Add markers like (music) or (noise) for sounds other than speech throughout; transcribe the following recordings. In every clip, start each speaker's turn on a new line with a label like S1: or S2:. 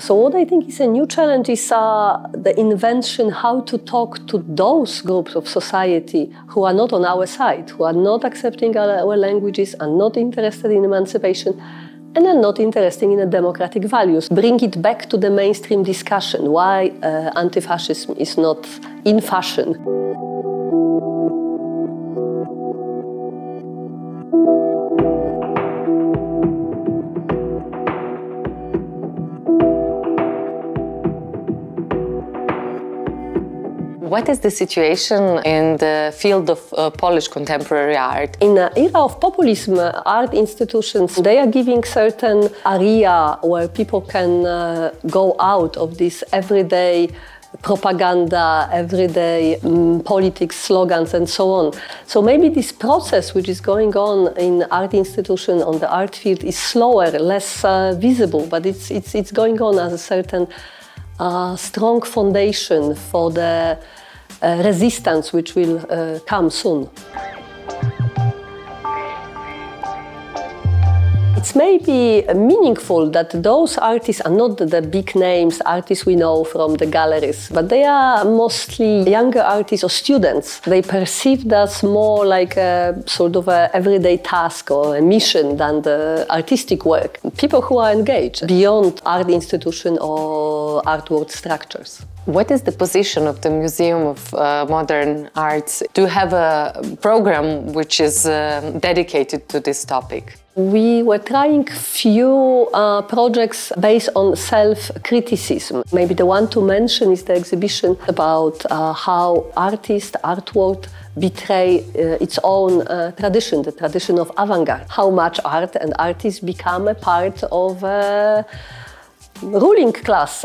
S1: So what I think is a new challenge is uh, the invention how to talk to those groups of society who are not on our side, who are not accepting our, our languages, are not interested in emancipation, and are not interested in democratic values. Bring it back to the mainstream discussion why uh, anti-fascism is not in fashion.
S2: What is the situation in the field of uh, Polish contemporary art?
S1: In the era of populism, uh, art institutions, they are giving certain area where people can uh, go out of this everyday propaganda, everyday um, politics, slogans, and so on. So maybe this process which is going on in art institution on the art field is slower, less uh, visible, but it's, it's, it's going on as a certain uh, strong foundation for the uh, resistance which will uh, come soon. It's maybe meaningful that those artists are not the big names, artists we know from the galleries, but they are mostly younger artists or students. They perceive us more like a sort of a everyday task or a mission than the artistic work. People who are engaged beyond art institution or artwork structures.
S2: What is the position of the Museum of uh, Modern Arts to have a program which is uh, dedicated to this topic?
S1: We were trying few uh, projects based on self-criticism. Maybe the one to mention is the exhibition about uh, how artists, artwork betray uh, its own uh, tradition, the tradition of avant-garde. How much art and artists become a part of a ruling class.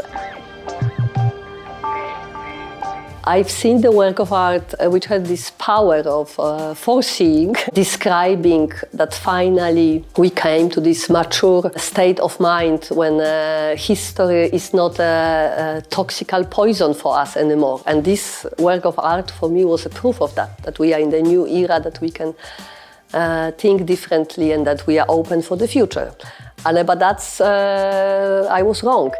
S1: I've seen the work of art uh, which has this power of uh, foreseeing, (laughs) describing that finally we came to this mature state of mind when uh, history is not a, a toxical poison for us anymore. And this work of art for me was a proof of that, that we are in the new era, that we can uh, think differently and that we are open for the future. And, but that's, uh, I was wrong.